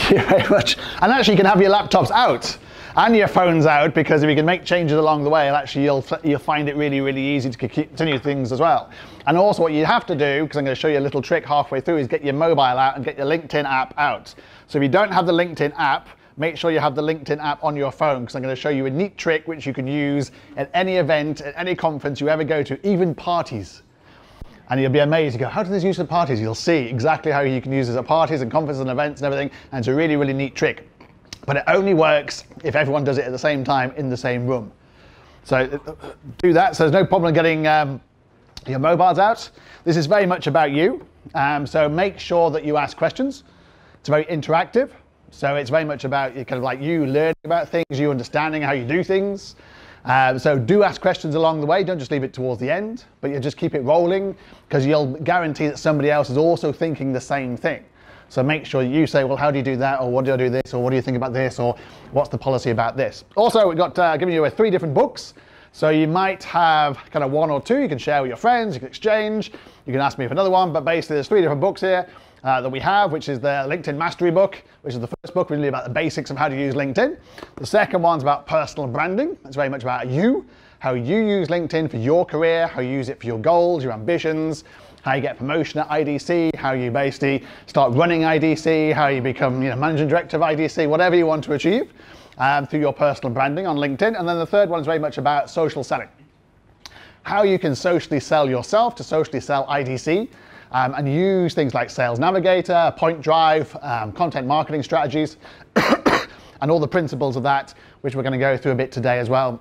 Thank you very much. And actually, you can have your laptops out and your phones out because if you can make changes along the way, actually you'll you'll find it really really easy to continue things as well. And also, what you have to do, because I'm going to show you a little trick halfway through, is get your mobile out and get your LinkedIn app out. So if you don't have the LinkedIn app, make sure you have the LinkedIn app on your phone because I'm going to show you a neat trick which you can use at any event, at any conference you ever go to, even parties and you'll be amazed. You go, how do this use at parties? You'll see exactly how you can use this at parties and conferences and events and everything. And it's a really, really neat trick. But it only works if everyone does it at the same time in the same room. So uh, do that. So there's no problem getting um, your mobiles out. This is very much about you. Um, so make sure that you ask questions. It's very interactive. So it's very much about kind of like you learning about things, you understanding how you do things. Um, so do ask questions along the way. Don't just leave it towards the end, but you just keep it rolling because you'll guarantee that somebody else is also thinking the same thing. So make sure you say, well, how do you do that? Or what do I do this? Or what do you think about this? Or what's the policy about this? Also, we've got uh, giving you three different books. So you might have kind of one or two you can share with your friends, you can exchange, you can ask me for another one, but basically there's three different books here uh, that we have, which is the LinkedIn Mastery book, which is the first book really about the basics of how to use LinkedIn. The second one's about personal branding. It's very much about you, how you use LinkedIn for your career, how you use it for your goals, your ambitions, how you get promotion at IDC, how you basically start running IDC, how you become you know, managing director of IDC, whatever you want to achieve um, through your personal branding on LinkedIn. And then the third one is very much about social selling. How you can socially sell yourself to socially sell IDC um, and use things like Sales Navigator, Point Drive, um, content marketing strategies, and all the principles of that, which we're going to go through a bit today as well,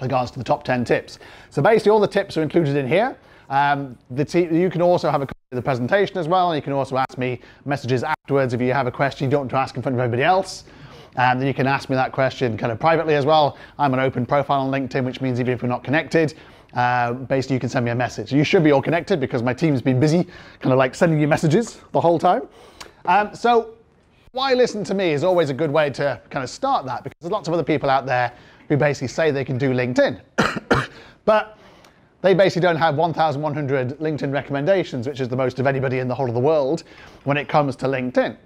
regards to the top 10 tips. So basically all the tips are included in here. Um, you can also have a copy of the presentation as well, and you can also ask me messages afterwards if you have a question you don't want to ask in front of everybody else. And then you can ask me that question kind of privately as well. I'm an open profile on LinkedIn, which means even if we're not connected, uh, basically you can send me a message. You should be all connected because my team's been busy kind of like sending you messages the whole time. Um, so why listen to me is always a good way to kind of start that because there's lots of other people out there who basically say they can do LinkedIn. but they basically don't have 1,100 LinkedIn recommendations, which is the most of anybody in the whole of the world when it comes to LinkedIn.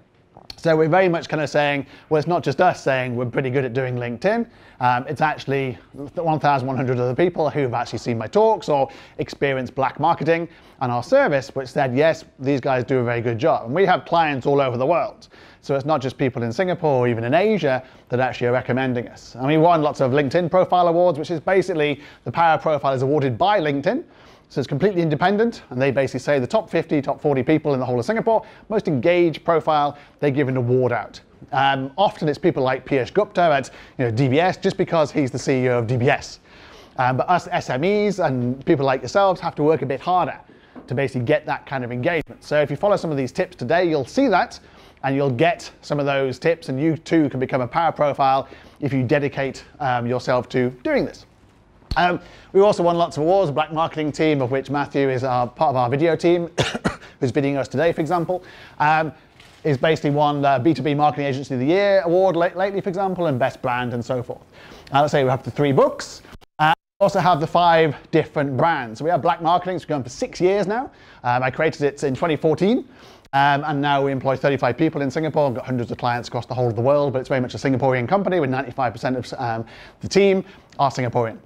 So we're very much kind of saying, well, it's not just us saying we're pretty good at doing LinkedIn. Um, it's actually 1,100 other people who have actually seen my talks or experienced black marketing and our service, which said, yes, these guys do a very good job. And we have clients all over the world. So it's not just people in Singapore or even in Asia that actually are recommending us. And we won lots of LinkedIn Profile Awards, which is basically the Power Profile is awarded by LinkedIn. So it's completely independent, and they basically say the top 50, top 40 people in the whole of Singapore, most engaged profile, they give an award out. Um, often it's people like Piyush Gupta at you know, DBS, just because he's the CEO of DBS. Um, but us SMEs and people like yourselves have to work a bit harder to basically get that kind of engagement. So if you follow some of these tips today, you'll see that and you'll get some of those tips and you too can become a power profile if you dedicate um, yourself to doing this. Um, we also won lots of awards, black marketing team, of which Matthew is our, part of our video team, who's videoing us today, for example. Um, is basically won the B2B Marketing Agency of the Year award lately, for example, and Best Brand and so forth. Uh, let's say we have the three books. Uh, we also have the five different brands. So we have Black Marketing, it's going for six years now. Um, I created it in 2014. Um, and now we employ 35 people in Singapore. We've got hundreds of clients across the whole of the world, but it's very much a Singaporean company with 95% of um, the team are Singaporean.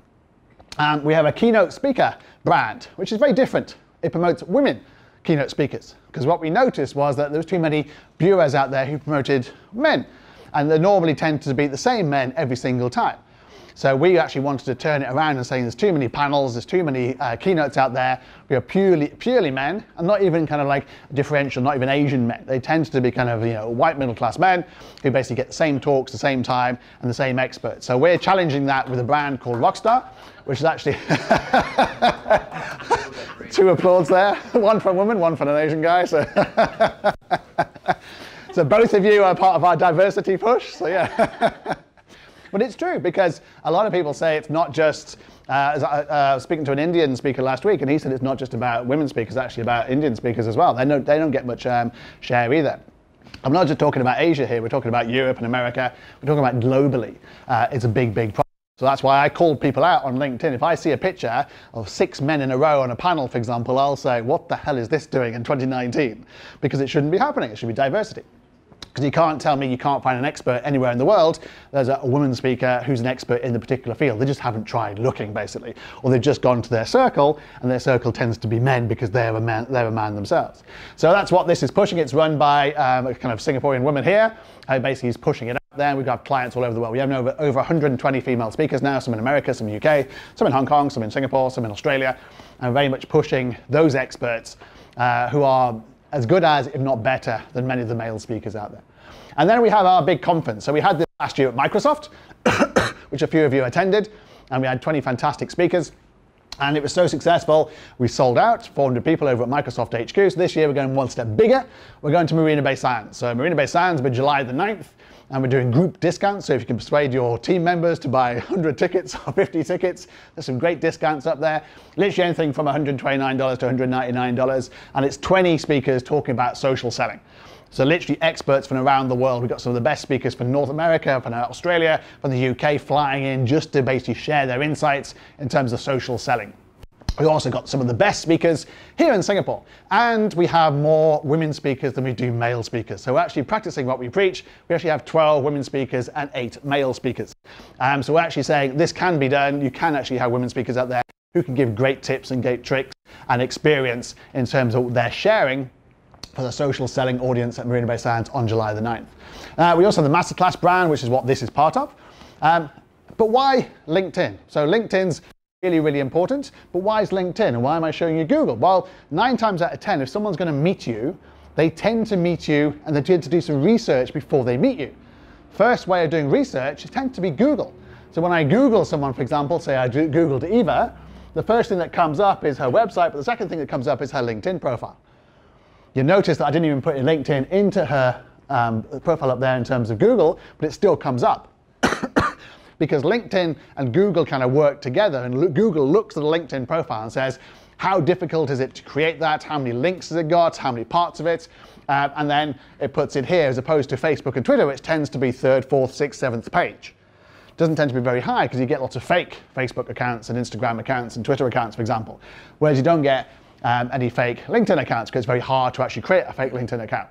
Um, we have a keynote speaker brand, which is very different. It promotes women keynote speakers. Because what we noticed was that there was too many bureaus out there who promoted men. And they normally tend to be the same men every single time. So we actually wanted to turn it around and say there's too many panels, there's too many uh, keynotes out there. We are purely purely men, and not even kind of like differential, not even Asian men. They tend to be kind of you know white middle class men who basically get the same talks, the same time, and the same experts. So we're challenging that with a brand called Rockstar, which is actually two applauds there, one for a woman, one for an Asian guy. So. so both of you are part of our diversity push. So yeah. But it's true because a lot of people say it's not just. Uh, as I, uh, speaking to an Indian speaker last week, and he said it's not just about women speakers, it's actually about Indian speakers as well. They don't, they don't get much um, share either. I'm not just talking about Asia here, we're talking about Europe and America, we're talking about globally. Uh, it's a big, big problem. So that's why I call people out on LinkedIn. If I see a picture of six men in a row on a panel, for example, I'll say, what the hell is this doing in 2019? Because it shouldn't be happening, it should be diversity. Because you can't tell me you can't find an expert anywhere in the world. There's a, a woman speaker who's an expert in the particular field. They just haven't tried looking, basically, or they've just gone to their circle, and their circle tends to be men because they're a man, they're a man themselves. So that's what this is pushing. It's run by um, a kind of Singaporean woman here. Uh, basically, he's pushing it out there. We've got clients all over the world. We have over, over 120 female speakers now, some in America, some in UK, some in Hong Kong, some in Singapore, some in Australia, and very much pushing those experts uh, who are as good as, if not better, than many of the male speakers out there. And then we have our big conference. So we had this last year at Microsoft, which a few of you attended, and we had 20 fantastic speakers. And it was so successful, we sold out, 400 people over at Microsoft HQ. So this year we're going one step bigger. We're going to Marina Bay Sands. So Marina Bay Sands be July the 9th, and we're doing group discounts. So if you can persuade your team members to buy 100 tickets or 50 tickets, there's some great discounts up there. Literally anything from $129 to $199. And it's 20 speakers talking about social selling. So literally experts from around the world. We've got some of the best speakers from North America, from Australia, from the UK flying in just to basically share their insights in terms of social selling. We also got some of the best speakers here in Singapore. And we have more women speakers than we do male speakers. So we're actually practicing what we preach. We actually have 12 women speakers and eight male speakers. Um, so we're actually saying this can be done. You can actually have women speakers out there who can give great tips and great tricks and experience in terms of their sharing for the social selling audience at Marina Bay Sands on July the 9th. Uh, we also have the Masterclass brand, which is what this is part of. Um, but why LinkedIn? So LinkedIn's really, really important. But why is LinkedIn and why am I showing you Google? Well, nine times out of 10, if someone's going to meet you, they tend to meet you and they tend to do some research before they meet you. First way of doing research tends to be Google. So when I Google someone, for example, say I Googled Eva, the first thing that comes up is her website, but the second thing that comes up is her LinkedIn profile. You notice that I didn't even put LinkedIn into her um, profile up there in terms of Google, but it still comes up. because LinkedIn and Google kind of work together, and Google looks at the LinkedIn profile and says, how difficult is it to create that? How many links has it got? How many parts of it? Uh, and then it puts it here as opposed to Facebook and Twitter, which tends to be third, fourth, sixth, seventh page. Doesn't tend to be very high because you get lots of fake Facebook accounts and Instagram accounts and Twitter accounts, for example. Whereas you don't get um, any fake LinkedIn accounts because it's very hard to actually create a fake LinkedIn account.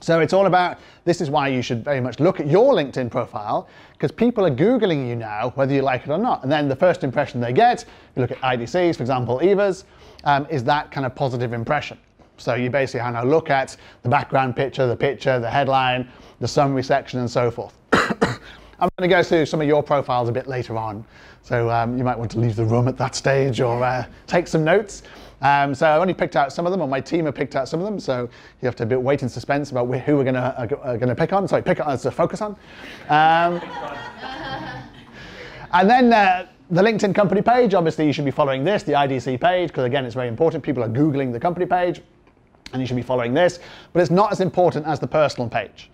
So it's all about, this is why you should very much look at your LinkedIn profile because people are Googling you now, whether you like it or not. And then the first impression they get, if you look at IDCs, for example, Eva's, um, is that kind of positive impression. So you basically have to look at the background picture, the picture, the headline, the summary section, and so forth. I'm going to go through some of your profiles a bit later on. So um, you might want to leave the room at that stage or uh, take some notes. Um, so I've only picked out some of them, or my team have picked out some of them. So you have to wait in suspense about who we're going to uh, going to pick on. Sorry, pick on, uh, to focus on. Um, and then uh, the LinkedIn company page. Obviously, you should be following this, the IDC page, because again, it's very important. People are googling the company page, and you should be following this. But it's not as important as the personal page.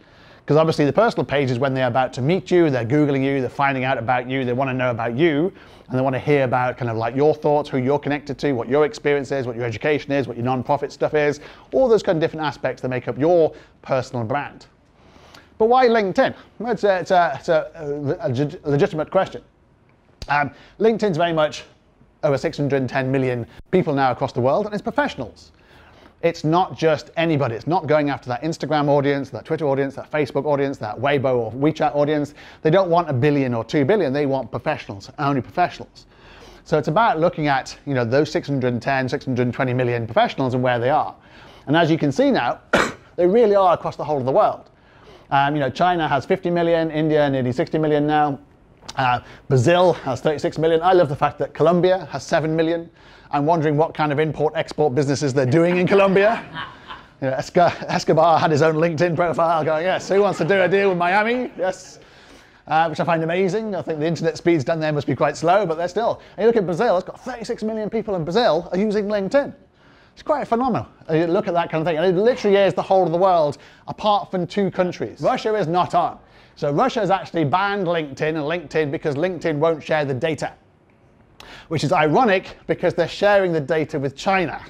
Because obviously the personal page is when they're about to meet you, they're Googling you, they're finding out about you, they want to know about you, and they want to hear about kind of like your thoughts, who you're connected to, what your experience is, what your education is, what your non-profit stuff is, all those kind of different aspects that make up your personal brand. But why LinkedIn? It's a, it's a, it's a, a legitimate question. Um, LinkedIn's very much over 610 million people now across the world, and it's professionals it's not just anybody. It's not going after that Instagram audience, that Twitter audience, that Facebook audience, that Weibo or WeChat audience. They don't want a billion or two billion. They want professionals, only professionals. So it's about looking at you know those 610, 620 million professionals and where they are. And as you can see now, they really are across the whole of the world. Um, you know, China has 50 million, India nearly 60 million now. Uh, Brazil has 36 million. I love the fact that Colombia has 7 million. I'm wondering what kind of import-export businesses they're doing in Colombia. You know, Escobar had his own LinkedIn profile going, yes, who wants to do a deal with Miami? Yes. Uh, which I find amazing. I think the internet speeds down there must be quite slow, but they're still. And you look at Brazil, it's got 36 million people in Brazil are using LinkedIn. It's quite phenomenal. You look at that kind of thing, and it literally is the whole of the world, apart from two countries. Russia is not on. So Russia has actually banned LinkedIn and LinkedIn because LinkedIn won't share the data which is ironic because they're sharing the data with China.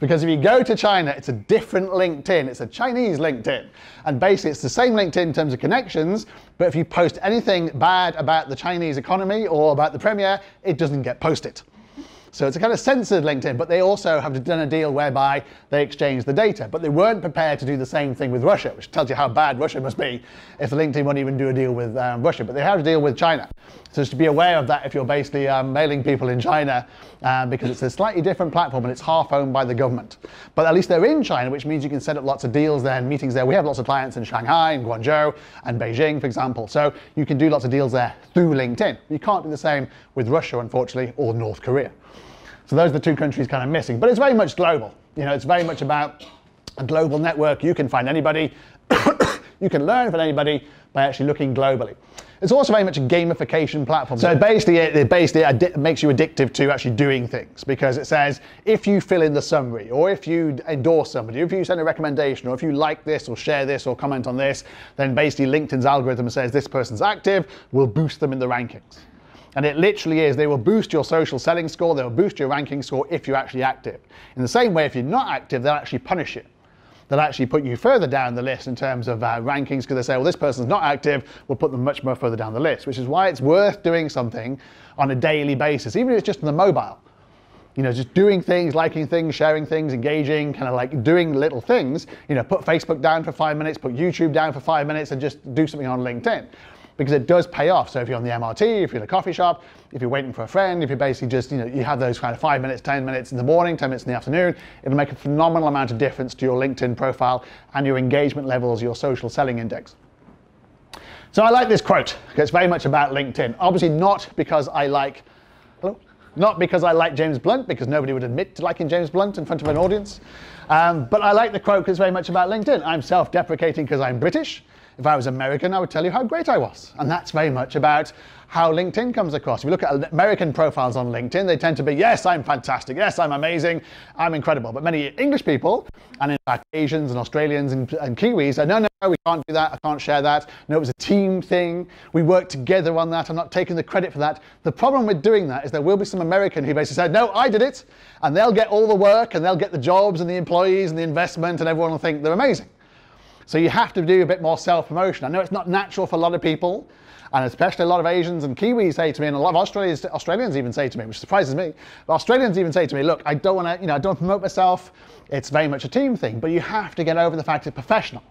Because if you go to China, it's a different LinkedIn. It's a Chinese LinkedIn. And basically, it's the same LinkedIn in terms of connections, but if you post anything bad about the Chinese economy or about the Premier, it doesn't get posted. So it's a kind of censored LinkedIn, but they also have done a deal whereby they exchange the data. But they weren't prepared to do the same thing with Russia, which tells you how bad Russia must be if LinkedIn won't even do a deal with um, Russia. But they have a deal with China. So just to be aware of that if you're basically um, mailing people in China, um, because it's a slightly different platform and it's half owned by the government. But at least they're in China, which means you can set up lots of deals there and meetings there. We have lots of clients in Shanghai and Guangzhou and Beijing, for example. So you can do lots of deals there through LinkedIn. You can't do the same with Russia, unfortunately, or North Korea. So those are the two countries kind of missing. But it's very much global. You know, it's very much about a global network. You can find anybody. you can learn from anybody by actually looking globally. It's also very much a gamification platform. So basically, it, basically it makes you addictive to actually doing things because it says if you fill in the summary, or if you endorse somebody, if you send a recommendation, or if you like this, or share this, or comment on this, then basically LinkedIn's algorithm says this person's active, will boost them in the rankings. And it literally is, they will boost your social selling score, they will boost your ranking score if you're actually active. In the same way, if you're not active, they'll actually punish you. They'll actually put you further down the list in terms of uh, rankings because they say, well, this person's not active, we'll put them much more further down the list, which is why it's worth doing something on a daily basis, even if it's just on the mobile. You know, just doing things, liking things, sharing things, engaging, kind of like doing little things. You know, put Facebook down for five minutes, put YouTube down for five minutes, and just do something on LinkedIn because it does pay off. So if you're on the MRT, if you're in a coffee shop, if you're waiting for a friend, if you're basically just, you know, you have those kind of five minutes, 10 minutes in the morning, 10 minutes in the afternoon, it'll make a phenomenal amount of difference to your LinkedIn profile and your engagement levels, your social selling index. So I like this quote. Because it's very much about LinkedIn. Obviously not because I like, hello? Not because I like James Blunt, because nobody would admit to liking James Blunt in front of an audience. Um, but I like the quote because it's very much about LinkedIn. I'm self-deprecating because I'm British. If I was American, I would tell you how great I was. And that's very much about how LinkedIn comes across. If you look at American profiles on LinkedIn, they tend to be, yes, I'm fantastic, yes, I'm amazing, I'm incredible. But many English people, and in fact Asians and Australians and, and Kiwis, say, no, no, we can't do that, I can't share that. No, it was a team thing. We worked together on that. I'm not taking the credit for that. The problem with doing that is there will be some American who basically said, no, I did it. And they'll get all the work and they'll get the jobs and the employees and the investment and everyone will think they're amazing. So you have to do a bit more self-promotion. I know it's not natural for a lot of people, and especially a lot of Asians and Kiwis say to me, and a lot of Australians, Australians even say to me, which surprises me, but Australians even say to me, look, I don't want to, you know, I don't promote myself. It's very much a team thing, but you have to get over the fact it's professional.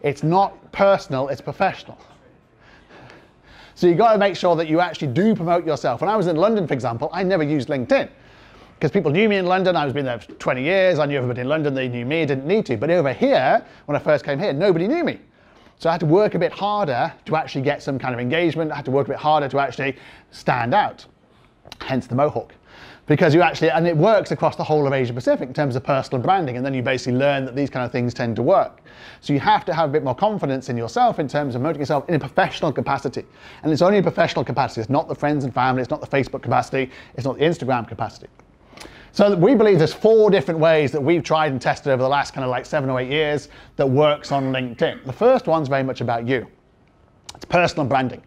It's not personal, it's professional. So you've got to make sure that you actually do promote yourself. When I was in London, for example, I never used LinkedIn because people knew me in London. I was been there for 20 years. I knew everybody in London. They knew me. I didn't need to. But over here, when I first came here, nobody knew me. So I had to work a bit harder to actually get some kind of engagement. I had to work a bit harder to actually stand out. Hence the mohawk. Because you actually, and it works across the whole of Asia Pacific in terms of personal branding, and then you basically learn that these kind of things tend to work. So you have to have a bit more confidence in yourself in terms of promoting yourself in a professional capacity. And it's only a professional capacity. It's not the friends and family, it's not the Facebook capacity, it's not the Instagram capacity. So we believe there's four different ways that we've tried and tested over the last kind of like seven or eight years that works on LinkedIn. The first one's very much about you. It's personal branding.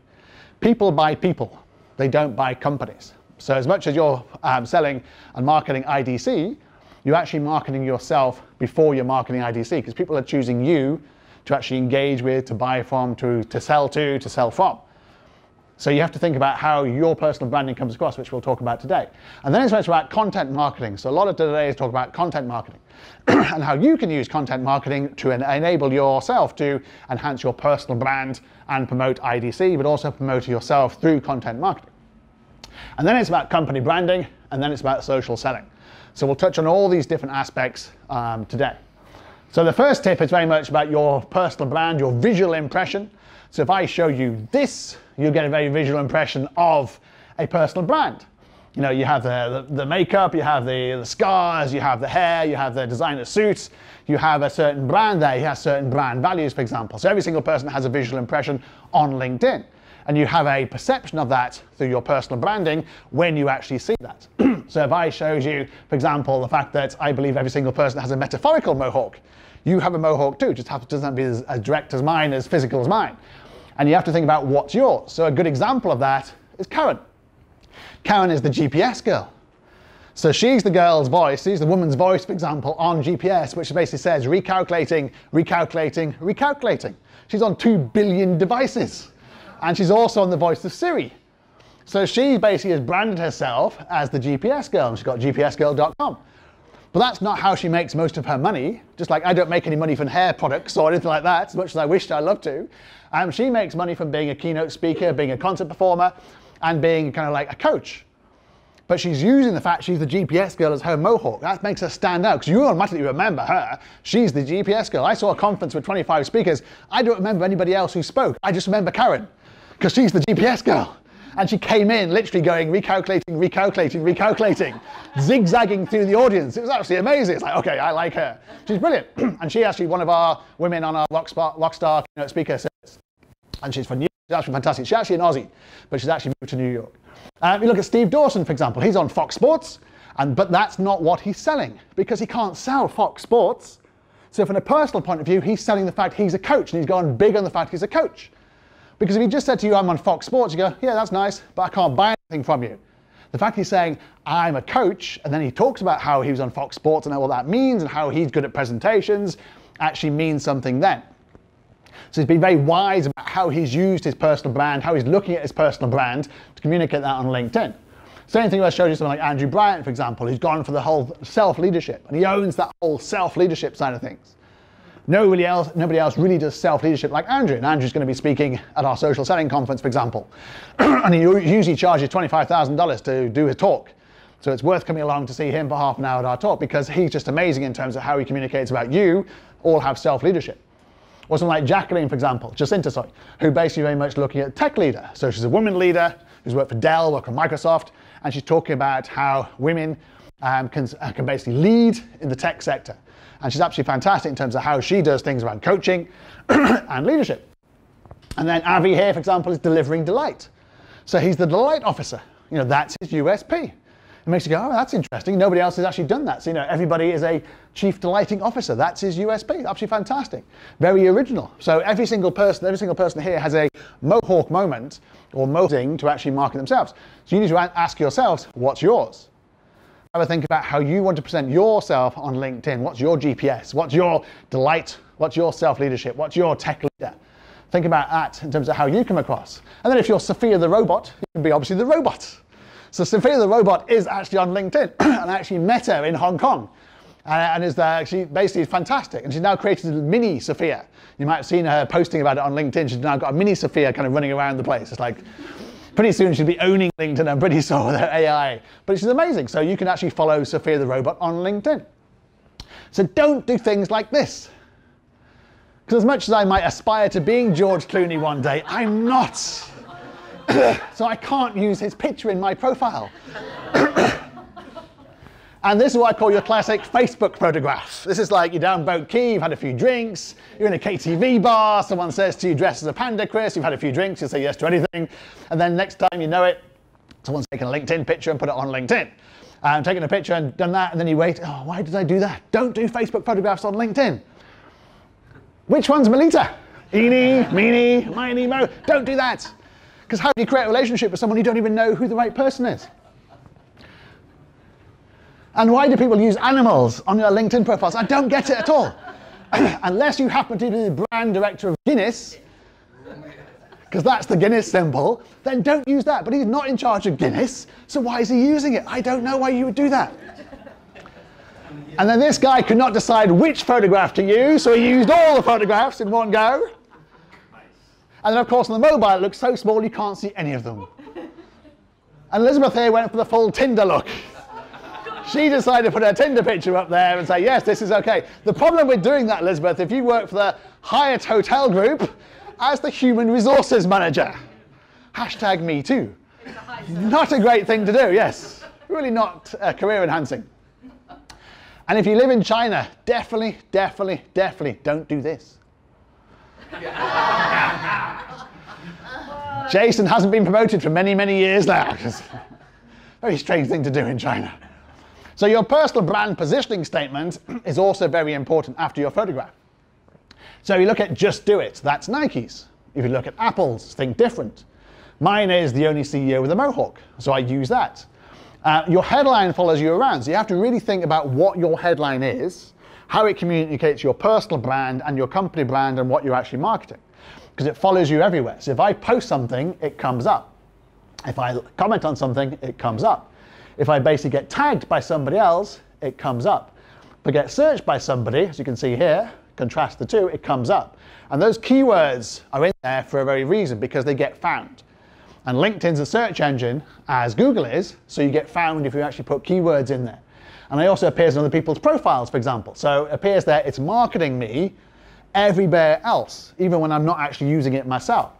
People buy people, they don't buy companies. So as much as you're um, selling and marketing IDC, you're actually marketing yourself before you're marketing IDC because people are choosing you to actually engage with, to buy from, to, to sell to, to sell from. So you have to think about how your personal branding comes across, which we'll talk about today. And then it's about content marketing. So a lot of today is talk about content marketing and how you can use content marketing to en enable yourself to enhance your personal brand and promote IDC, but also promote yourself through content marketing. And then it's about company branding, and then it's about social selling. So we'll touch on all these different aspects um, today. So the first tip is very much about your personal brand, your visual impression. So if I show you this, you'll get a very visual impression of a personal brand. You know, you have the, the, the makeup, you have the, the scars, you have the hair, you have the designer suits, you have a certain brand there, you have certain brand values, for example. So every single person has a visual impression on LinkedIn. And you have a perception of that through your personal branding when you actually see that. so if I showed you, for example, the fact that I believe every single person has a metaphorical mohawk, you have a mohawk too, just doesn't have to be as, as direct as mine, as physical as mine and you have to think about what's yours. So a good example of that is Karen. Karen is the GPS girl. So she's the girl's voice, she's the woman's voice, for example, on GPS, which basically says recalculating, recalculating, recalculating. She's on 2 billion devices. And she's also on the voice of Siri. So she basically has branded herself as the GPS girl, and she's got gpsgirl.com. But that's not how she makes most of her money. Just like I don't make any money from hair products or anything like that, as much as I wished I loved to. Um, she makes money from being a keynote speaker, being a concert performer, and being kind of like a coach. But she's using the fact she's the GPS girl as her mohawk. That makes her stand out because you automatically remember her. She's the GPS girl. I saw a conference with 25 speakers. I don't remember anybody else who spoke. I just remember Karen because she's the GPS girl. And she came in literally going, recalculating, recalculating, recalculating, zigzagging through the audience. It was actually amazing. It's like, okay, I like her. She's brilliant. and she actually one of our women on our Rockstar, Rockstar know, speaker service. And she's from New York. She's actually fantastic. She's actually an Aussie, but she's actually moved to New York. Um, you look at Steve Dawson, for example. He's on Fox Sports, and, but that's not what he's selling because he can't sell Fox Sports. So from a personal point of view, he's selling the fact he's a coach, and he's gone big on the fact he's a coach. Because if he just said to you, I'm on Fox Sports, you go, yeah, that's nice, but I can't buy anything from you. The fact he's saying, I'm a coach, and then he talks about how he was on Fox Sports and what that means and how he's good at presentations, actually means something then. So he's been very wise about how he's used his personal brand, how he's looking at his personal brand to communicate that on LinkedIn. Same thing I showed you someone like Andrew Bryant, for example, who's gone for the whole self-leadership, and he owns that whole self-leadership side of things. Nobody else, nobody else really does self-leadership like Andrew. And Andrew's going to be speaking at our social selling conference, for example. and he usually charges $25,000 to do his talk. So it's worth coming along to see him for half an hour at our talk because he's just amazing in terms of how he communicates about you, all have self-leadership. Or someone like Jacqueline, for example, Jacinta, sorry, who basically very much looking at tech leader. So she's a woman leader who's worked for Dell, worked for Microsoft, and she's talking about how women um, can, uh, can basically lead in the tech sector and she's absolutely fantastic in terms of how she does things around coaching and leadership. And then Avi here, for example, is delivering delight. So he's the delight officer. You know, that's his USP. It makes you go, oh, that's interesting. Nobody else has actually done that. So, you know, everybody is a chief delighting officer. That's his USP. Absolutely fantastic. Very original. So every single person, every single person here has a mohawk moment or mohing to actually market themselves. So you need to ask yourselves, what's yours? Have a think about how you want to present yourself on LinkedIn. What's your GPS? What's your delight? What's your self-leadership? What's your tech leader? Think about that in terms of how you come across. And then if you're Sophia the robot, you can be obviously the robot. So Sophia the robot is actually on LinkedIn and I actually met her in Hong Kong. Uh, and is there, she basically is fantastic. And she's now created a mini Sophia. You might have seen her posting about it on LinkedIn. She's now got a mini Sophia kind of running around the place. It's like, pretty soon she'll be owning LinkedIn, I'm pretty sure, with her AI. But she's amazing. So you can actually follow Sophia the Robot on LinkedIn. So don't do things like this. Because as much as I might aspire to being George Clooney one day, I'm not. so I can't use his picture in my profile. And this is what I call your classic Facebook photograph. This is like you're down Boat Quay, you've had a few drinks, you're in a KTV bar, someone says to you, dress as a panda, Chris, you've had a few drinks, you say yes to anything, and then next time you know it, someone's taken a LinkedIn picture and put it on LinkedIn. Um, taken a picture and done that, and then you wait, oh, why did I do that? Don't do Facebook photographs on LinkedIn. Which one's Melita? Eeny, meeny, miny, mo. Don't do that. Because how do you create a relationship with someone you don't even know who the right person is? And why do people use animals on their LinkedIn profiles? I don't get it at all. Unless you happen to be the brand director of Guinness, because that's the Guinness symbol, then don't use that. But he's not in charge of Guinness, so why is he using it? I don't know why you would do that. And then this guy could not decide which photograph to use, so he used all the photographs in one go. And then, of course, on the mobile, it looks so small you can't see any of them. And Elizabeth here went for the full Tinder look. She decided to put her Tinder picture up there and say, yes, this is okay. The problem with doing that, Elizabeth, if you work for the Hyatt Hotel Group as the human resources manager, hashtag me too. Not a great thing to do, yes. Really not uh, career enhancing. And if you live in China, definitely, definitely, definitely don't do this. Jason hasn't been promoted for many, many years now. Very strange thing to do in China. So your personal brand positioning statement is also very important after your photograph. So you look at Just Do It, that's Nike's. If you look at Apple's, think different. Mine is the only CEO with a mohawk, so I use that. Uh, your headline follows you around, so you have to really think about what your headline is, how it communicates your personal brand and your company brand and what you're actually marketing, because it follows you everywhere. So if I post something, it comes up. If I comment on something, it comes up. If I basically get tagged by somebody else, it comes up. I get searched by somebody, as you can see here, contrast the two, it comes up. And those keywords are in there for a very reason, because they get found. And LinkedIn's a search engine, as Google is, so you get found if you actually put keywords in there. And it also appears in other people's profiles, for example. So it appears there it's marketing me everywhere else, even when I'm not actually using it myself.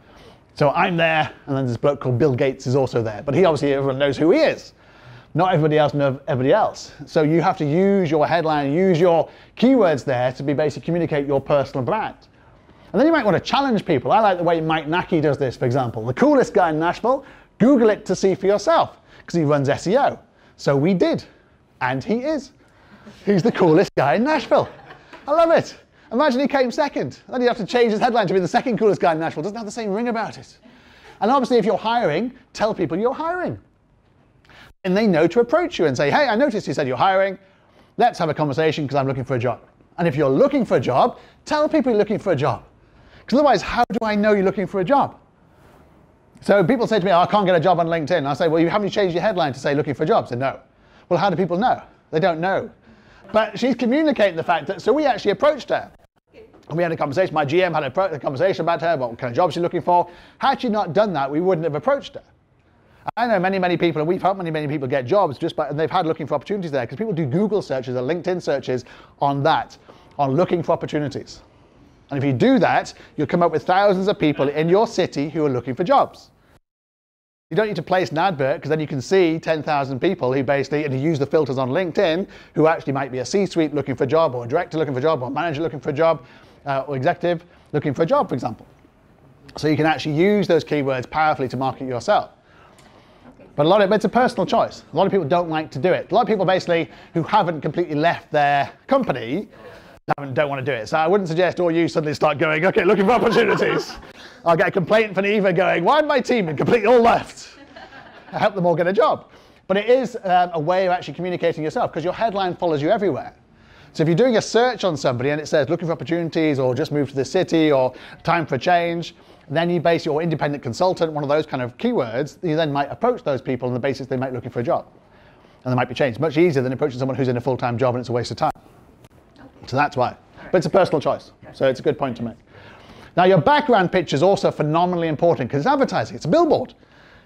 So I'm there, and then this bloke called Bill Gates is also there. But he obviously, everyone knows who he is. Not everybody else knows everybody else. So you have to use your headline, use your keywords there to be basically communicate your personal brand. And then you might want to challenge people. I like the way Mike Naki does this, for example. The coolest guy in Nashville, Google it to see for yourself, because he runs SEO. So we did, and he is. He's the coolest guy in Nashville. I love it. Imagine he came second. Then he'd have to change his headline to be the second coolest guy in Nashville. Doesn't have the same ring about it. And obviously, if you're hiring, tell people you're hiring. And they know to approach you and say, hey, I noticed you said you're hiring. Let's have a conversation because I'm looking for a job. And if you're looking for a job, tell people you're looking for a job. Because otherwise, how do I know you're looking for a job? So people say to me, oh, I can't get a job on LinkedIn. I say, well, you haven't changed your headline to say looking for jobs? Say, no. Well, how do people know? They don't know. But she's communicating the fact that, so we actually approached her. And we had a conversation. My GM had a, conversation about her, what kind of jobs she's looking for. Had she not done that, we wouldn't have approached her. I know many, many people, and we've helped many, many people get jobs just by, and they've had looking for opportunities there because people do Google searches or LinkedIn searches on that, on looking for opportunities. And if you do that, you'll come up with thousands of people in your city who are looking for jobs. You don't need to place an advert because then you can see 10,000 people who basically, and you use the filters on LinkedIn, who actually might be a C-suite looking for a job, or a director looking for a job, or a manager looking for a job, uh, or executive looking for a job, for example. So you can actually use those keywords powerfully to market yourself. But a lot of it's a personal choice. A lot of people don't like to do it. A lot of people basically who haven't completely left their company don't want to do it. So I wouldn't suggest all you suddenly start going, okay, looking for opportunities. I'll get a complaint from Eva going, why my team and completely all left? I help them all get a job. But it is um, a way of actually communicating yourself because your headline follows you everywhere. So if you're doing a search on somebody and it says looking for opportunities or just moved to the city or time for change, then you base your independent consultant, one of those kind of keywords, you then might approach those people on the basis they might be looking for a job. And they might be changed. Much easier than approaching someone who's in a full-time job and it's a waste of time. So that's why. But it's a personal choice. So it's a good point to make. Now your background picture is also phenomenally important because it's advertising, it's a billboard.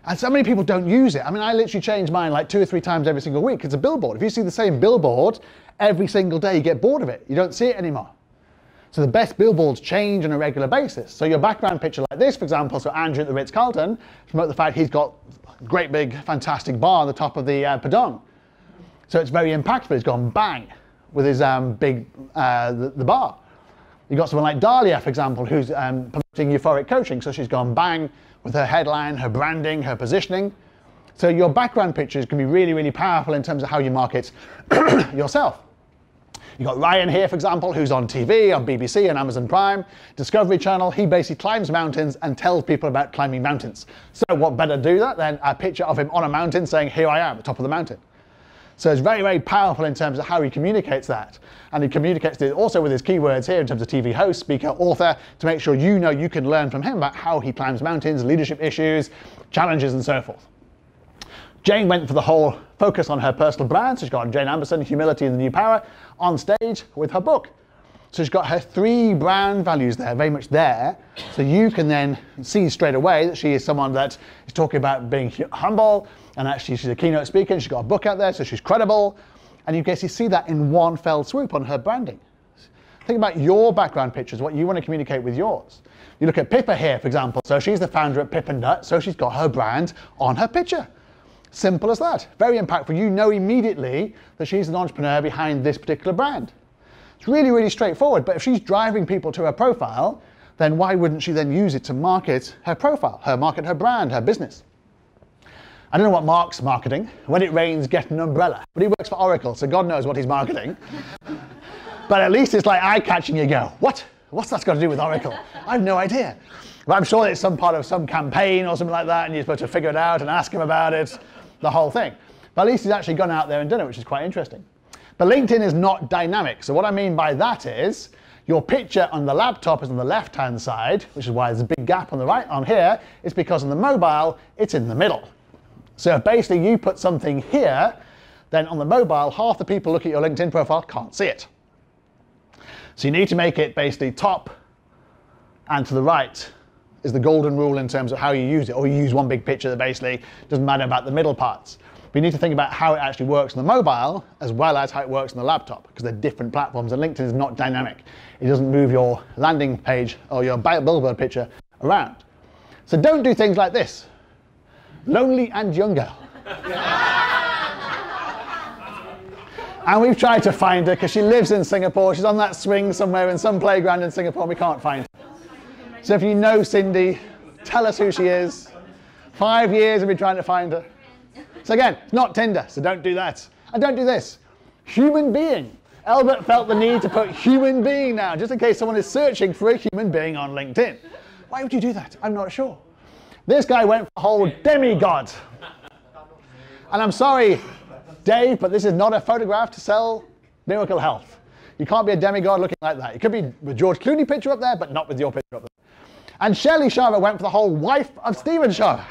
And so many people don't use it. I mean, I literally change mine like two or three times every single week. It's a billboard. If you see the same billboard every single day, you get bored of it. You don't see it anymore. So the best billboards change on a regular basis. So your background picture like this, for example, so Andrew at the Ritz-Carlton, promote the fact he's got great big fantastic bar on the top of the uh, Padang. So it's very impactful. He's gone bang with his um, big, uh, the, the, bar. You've got someone like Dahlia, for example, who's um, promoting euphoric coaching. So she's gone bang with her headline, her branding, her positioning. So your background pictures can be really, really powerful in terms of how you market yourself. You've got Ryan here, for example, who's on TV, on BBC and Amazon Prime, Discovery Channel. He basically climbs mountains and tells people about climbing mountains. So what better do that than a picture of him on a mountain saying, here I am, at the top of the mountain. So it's very, very powerful in terms of how he communicates that. And he communicates it also with his keywords here in terms of TV host, speaker, author, to make sure you know you can learn from him about how he climbs mountains, leadership issues, challenges, and so forth. Jane went for the whole focus on her personal brand. So she's got Jane Amberson, Humility and the New Power, on stage with her book. So she's got her three brand values there, very much there. So you can then see straight away that she is someone that is talking about being humble, and actually she's a keynote speaker, and she's got a book out there, so she's credible. And you basically see that in one fell swoop on her branding. Think about your background pictures, what you want to communicate with yours. You look at Pippa here, for example. So she's the founder at Pip & Nut, so she's got her brand on her picture. Simple as that. Very impactful. You know immediately that she's an entrepreneur behind this particular brand. It's really, really straightforward. But if she's driving people to her profile, then why wouldn't she then use it to market her profile, her market her brand, her business? I don't know what Mark's marketing. When it rains, get an umbrella. But he works for Oracle, so God knows what he's marketing. but at least it's like eye-catching. You go, what? What's that got to do with Oracle? I have no idea. But I'm sure it's some part of some campaign or something like that, and you're supposed to figure it out and ask him about it the whole thing. But at least he's actually gone out there and done it, which is quite interesting. But LinkedIn is not dynamic. So what I mean by that is your picture on the laptop is on the left-hand side, which is why there's a big gap on the right on here. It's because on the mobile, it's in the middle. So if basically you put something here, then on the mobile, half the people look at your LinkedIn profile can't see it. So you need to make it basically top and to the right is the golden rule in terms of how you use it, or you use one big picture that basically doesn't matter about the middle parts. But you need to think about how it actually works on the mobile as well as how it works on the laptop because they're different platforms and LinkedIn is not dynamic. It doesn't move your landing page or your billboard picture around. So don't do things like this. Lonely and younger. and we've tried to find her because she lives in Singapore. She's on that swing somewhere in some playground in Singapore we can't find her. So if you know Cindy, tell us who she is. Five years we've been trying to find her. So again, it's not Tinder, so don't do that. And don't do this. Human being. Albert felt the need to put human being now, just in case someone is searching for a human being on LinkedIn. Why would you do that? I'm not sure. This guy went for the whole demigod. And I'm sorry, Dave, but this is not a photograph to sell miracle health. You can't be a demigod looking like that. You could be with George Clooney picture up there, but not with your picture up there. And Shelley Sharma went for the whole wife of Stephen Sharma.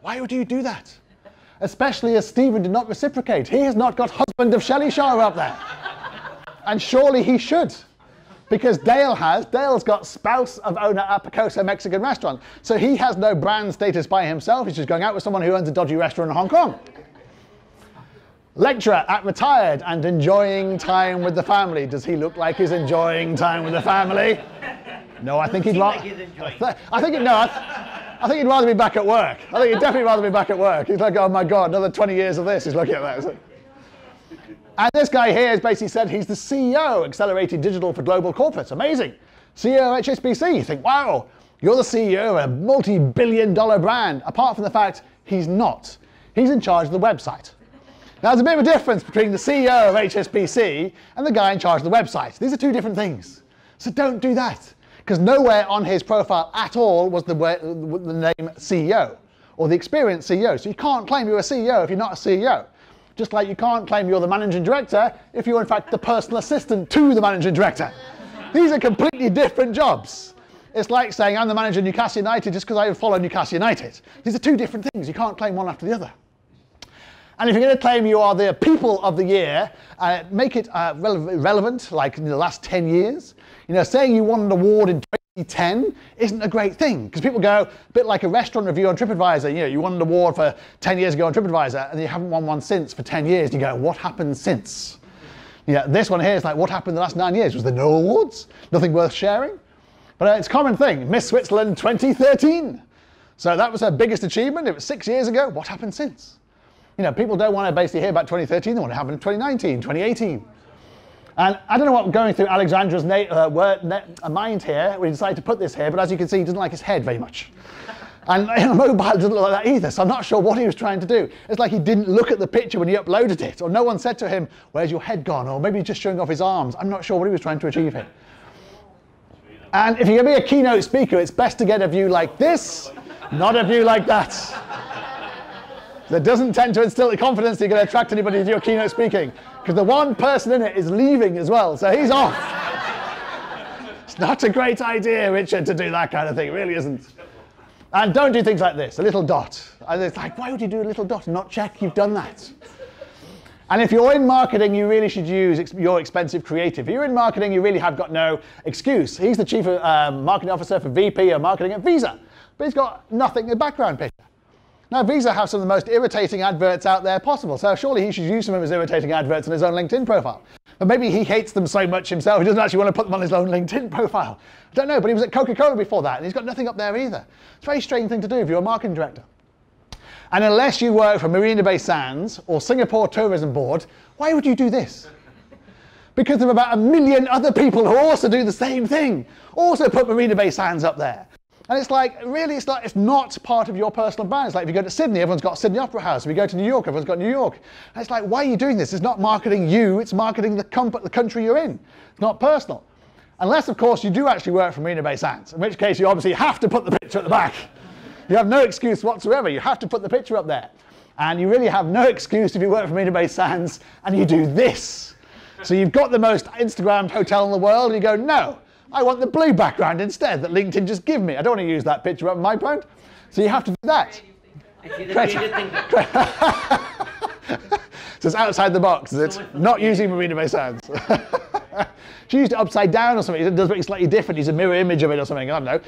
Why would you do that? especially as Stephen did not reciprocate. He has not got husband of Shelley Shaw up there. and surely he should. Because Dale has. Dale's got spouse of owner at a Picosa Mexican restaurant. So he has no brand status by himself. He's just going out with someone who owns a dodgy restaurant in Hong Kong. Lecturer at retired and enjoying time with the family. Does he look like he's enjoying time with the family? No, I think he'd like. I think no. I, I think he'd rather be back at work. I think he'd definitely rather be back at work. He's like, oh my God, another 20 years of this. He's looking at that. And this guy here has basically said he's the CEO, Accelerated Digital for Global Corporates. Amazing. CEO of HSBC. You think, wow, you're the CEO of a multi billion dollar brand. Apart from the fact he's not, he's in charge of the website. Now, there's a bit of a difference between the CEO of HSBC and the guy in charge of the website. These are two different things. So don't do that because nowhere on his profile at all was the, the name CEO or the experienced CEO. So you can't claim you're a CEO if you're not a CEO. Just like you can't claim you're the managing director if you're in fact the personal assistant to the managing director. These are completely different jobs. It's like saying I'm the manager of Newcastle United just because I follow Newcastle United. These are two different things. You can't claim one after the other. And if you're going to claim you are the people of the year, uh, make it uh, rele- relevant, like in the last 10 years. You know, saying you won an award in 2010 isn't a great thing because people go a bit like a restaurant review on TripAdvisor. You know, you won an award for 10 years ago on TripAdvisor and you haven't won one since for 10 years. You go, what happened since? Yeah, this one here is like, what happened the last nine years? Was there no awards? Nothing worth sharing? But uh, it's a common thing. Miss Switzerland 2013. So that was her biggest achievement. It was six years ago. What happened since? You know, people don't want to basically hear about 2013, they want to happen in 2019, 2018. And I don't know what going through Alexandra's uh, word, mind here, we decided to put this here, but as you can see, he doesn't like his head very much. And know, mobile doesn't look like that either, so I'm not sure what he was trying to do. It's like he didn't look at the picture when he uploaded it, or no one said to him, where's your head gone? Or maybe he's just showing off his arms. I'm not sure what he was trying to achieve here. And if you're going to be a keynote speaker, it's best to get a view like this, not a view like that that doesn't tend to instill the confidence that you're going to attract anybody to your keynote speaking. Because the one person in it is leaving as well, so he's off. it's not a great idea, Richard, to do that kind of thing. It really isn't. And don't do things like this, a little dot. And it's like, why would you do a little dot and not check you've done that? And if you're in marketing, you really should use ex- your expensive creative. If you're in marketing, you really have got no excuse. He's the chief uh, marketing officer for VP of marketing at Visa, but he's got nothing in the background picture. Now, Visa have some of the most irritating adverts out there possible, so surely he should use some of his irritating adverts on his own LinkedIn profile. But maybe he hates them so much himself, he doesn't actually want to put them on his own LinkedIn profile. I don't know, but he was at Coca Cola before that, and he's got nothing up there either. It's a very strange thing to do if you're a marketing director. And unless you work for Marina Bay Sands or Singapore Tourism Board, why would you do this? Because there are about a million other people who also do the same thing, also put Marina Bay Sands up there. And it's like, really, it's like, it's not part of your personal brand. It's like if you go to Sydney, everyone's got Sydney Opera House. If you go to New York, everyone's got New York. And it's like, why are you doing this? It's not marketing you, it's marketing the, comp- the country you're in. It's not personal. Unless, of course, you do actually work for Marina Bay Sands, in which case you obviously have to put the picture at the back. You have no excuse whatsoever. You have to put the picture up there. And you really have no excuse if you work for Marina Bay Sands and you do this. So you've got the most Instagrammed hotel in the world, and you go, no, I want the blue background instead that LinkedIn just give me. I don't want to use that picture of my brand. So you have to do that. Actually, the Greta- creative thinking. So it's outside the box, is it? So much for Not using Marina Bay Sands. she used it upside down or something. It does something slightly different. Use a mirror image of it or something. I don't know.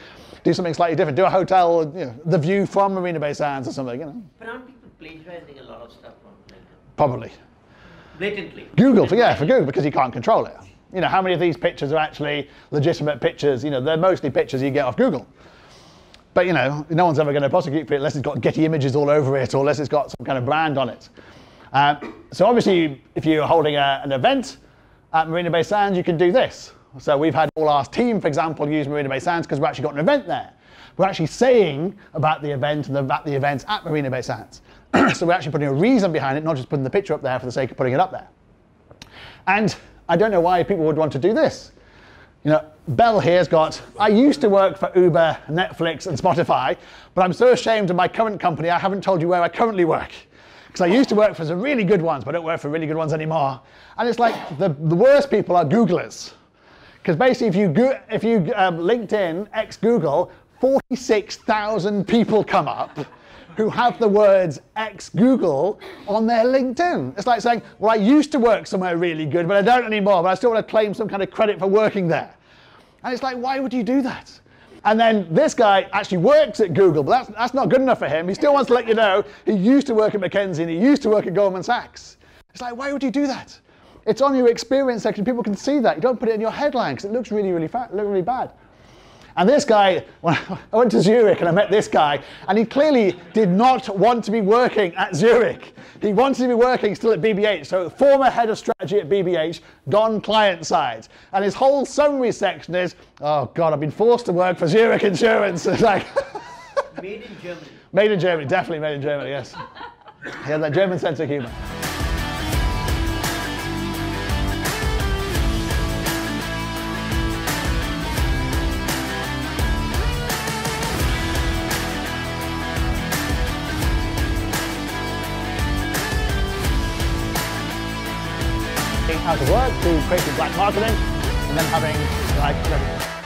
Do something slightly different. Do a hotel, you know, the view from Marina Bay Sands or something. You know, But aren't people plagiarizing a lot of stuff from LinkedIn? probably. Blatantly. Google, for, yeah, for Google, because you can't control it. You know, how many of these pictures are actually legitimate pictures? You know, they're mostly pictures you get off Google. But, you know, no one's ever going to prosecute for it unless it's got Getty images all over it or unless it's got some kind of brand on it. Um, so obviously, if you're holding a, an event at Marina Bay Sands, you can do this. So we've had all our team, for example, use Marina Bay Sands because we've actually got an event there. We're actually saying about the event and about the events at Marina Bay Sands. so we're actually putting a reason behind it, not just putting the picture up there for the sake of putting it up there. And I don't know why people would want to do this. You know, Bell here's got, I used to work for Uber, Netflix, and Spotify, but I'm so ashamed of my current company, I haven't told you where I currently work. Because I used to work for some really good ones, but I don't work for really good ones anymore. And it's like the, the worst people are Googlers. Because basically, if you, go, if you um, LinkedIn ex Google, 46,000 people come up who have the words ex Google on their LinkedIn. It's like saying, well, I used to work somewhere really good, but I don't anymore, but I still want to claim some kind of credit for working there. And it's like, why would you do that? And then this guy actually works at Google, but that's, that's not good enough for him. He still wants to let you know he used to work at McKinsey and he used to work at Goldman Sachs. It's like, why would you do that? It's on your experience section. People can see that. You don't put it in your headline because it looks really, really, fat, look really bad. And this guy, when I went to Zurich and I met this guy, and he clearly did not want to be working at Zurich. He wanted to be working still at BBH. So, former head of strategy at BBH, gone client side. And his whole summary section is, oh God, I've been forced to work for Zurich Insurance. It's like, Made in Germany. made in Germany, definitely made in Germany, yes. He had that German sense of humor. Creating black marketing and then having like